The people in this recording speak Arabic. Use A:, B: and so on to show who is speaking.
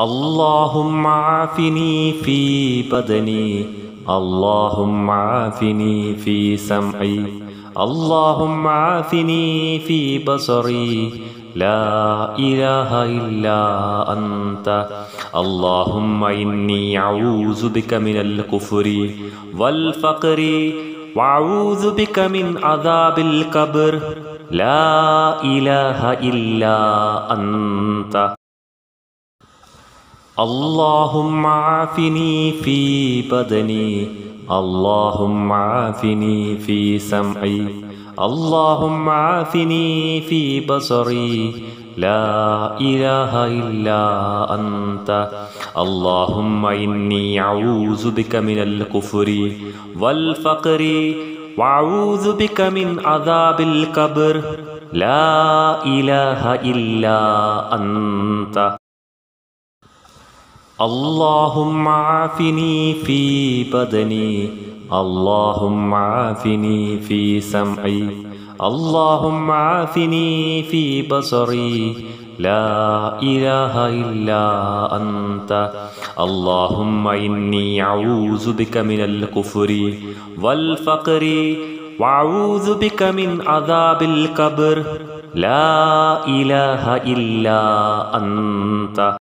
A: اللهم عافني في بدني. اللهم عافني في سمعي. اللهم عافني في بصري. لا إله إلا أنت. اللهم إني أعوذ بك من الكفر والفقر. وأعوذ بك من عذاب القبر. لا إله إلا أنت. اللهم عافني في بدني. اللهم عافني في سمعي. اللهم عافني في بصري. لا إله إلا أنت. اللهم إني أعوذ بك من الكفر والفقر. وأعوذ بك من عذاب القبر. لا إله إلا أنت. اللهم عافني في بدني. اللهم عافني في سمعي. اللهم عافني في بصري. لا إله إلا أنت. اللهم إني أعوذ بك من الكفر والفقر. وأعوذ بك من عذاب القبر. لا إله إلا أنت.